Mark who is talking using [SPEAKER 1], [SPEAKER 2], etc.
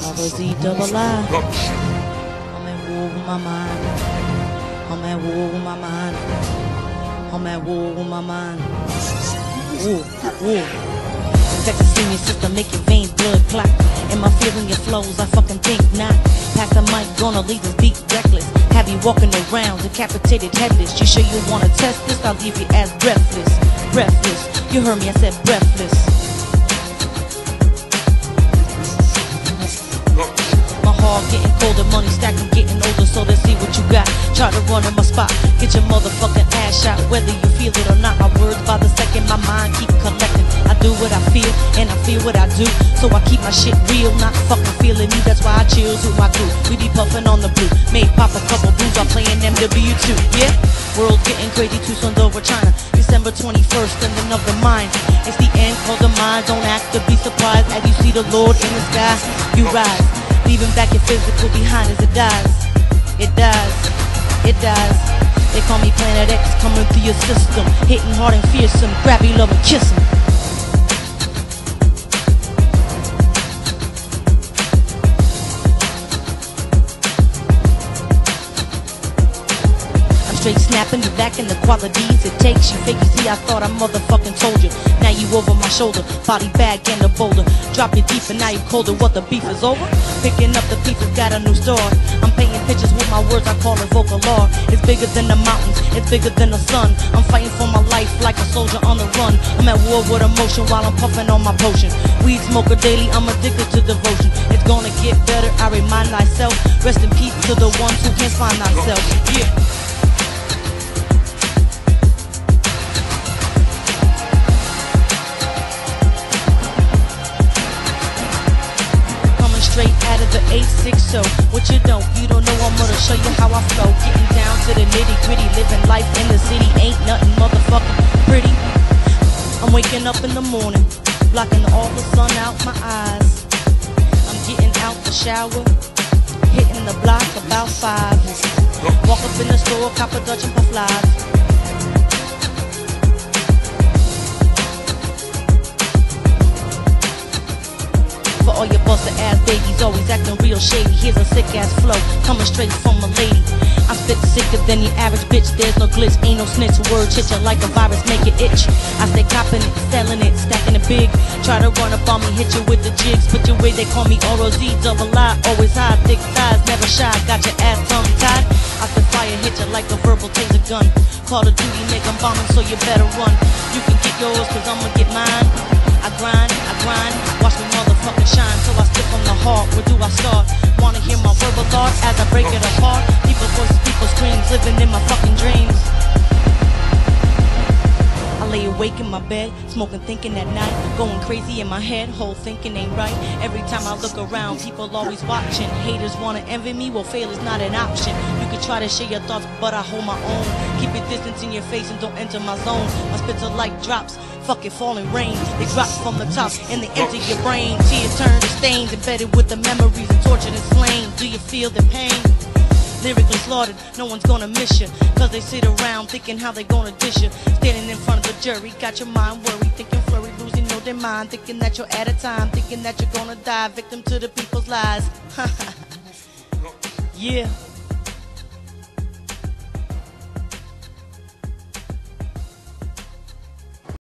[SPEAKER 1] Z double I. I'm at war with my mind. I'm at war with my mind. I'm at war with my mind. War, war. Infect the senior system, make your veins blood clot. Am I feeling your flows? I fucking think not. Pack the mic, gonna leave this beat reckless. Have you walking around decapitated headless? You sure you wanna test this? I'll leave you as breathless, breathless. You heard me, I said breathless. Heart getting colder, money stacking, getting older, so let's see what you got. Try to run in my spot, get your motherfucking ass shot, whether you feel it or not. My words by the second, my mind keep collecting. I do what I feel, and I feel what I do, so I keep my shit real, not fucking feeling me. That's why I chills with my crew. We be puffing on the blue, may pop a couple blues while playing MW2. Yeah, world getting crazy, two suns over China. December 21st, and another mind. It's the end, close the mind, don't act to be surprised as you see the Lord in the sky. You rise, leaving back your physical behind as it dies. It dies, it dies. They call me Planet X coming through your system, hitting hard and fearsome. Grab you, love and kiss 'em. I'm straight snapping you back in the qualities it takes. You fake you see, I thought I motherfucking told you. Now you over my shoulder, body bag and a boulder. Drop you deep and now you colder. What the beef is over? Picking up the pieces, got a new store. I'm painting pictures with my words, I call it vocal art. It's bigger than the mountains, it's bigger than the sun. I'm fighting for my life like a soldier on the run. I'm at war with emotion while I'm puffing on my potion. Weed smoker daily, I'm addicted to devotion. It's gonna get better, I remind myself. Rest in peace to the ones who can't find themselves. Yeah. 860. What you don't, you don't know, I'm gonna show you how I flow. Getting down to the nitty gritty, living life in the city ain't nothing motherfucking pretty. I'm waking up in the morning, blocking all the sun out my eyes. I'm getting out the shower, hitting the block about five. Walk up in the store, cop a Dutch and puff live. Babies, always acting real shady. Here's a sick ass flow, coming straight from a lady. I spit sicker than your average bitch. There's no glitch, ain't no snitch. Word you like a virus, make it itch. I stay copping it, selling it, stacking it big. Try to run up on me, hit you with the jigs. Put your way, they call me Oro Z, double I. Always high, thick thighs, never shy. Got your ass tongue tied. I spit fire, hit you like a verbal taser gun. Call of duty, make make 'em bombing, so you better run. You can get yours, cause I'ma get mine. Motherfucking shine. So I stick on the heart, where do I start? Wanna hear my verbal art as I break it apart? People's voices, people's screams, living in my fucking dreams. Awake in my bed, smoking, thinking at night, going crazy in my head, whole thinking ain't right. Every time I look around, people always watching. Haters wanna envy me, well, fail is not an option. You can try to share your thoughts, but I hold my own. Keep your distance in your face and don't enter my zone. My spits are like drops, fuck it, falling rain. They drop from the top and they enter your brain. Tears turn to stains, embedded with the memories and tortured and slain. Do you feel the pain? Lyrically slaughtered, no one's gonna miss you. Cause they sit around thinking how they gonna dish you. Standing in front of the jury, got your mind worried, thinking flurry, losing know their mind, thinking that you're at a time, thinking that you're gonna die, victim to the people's lies. yeah.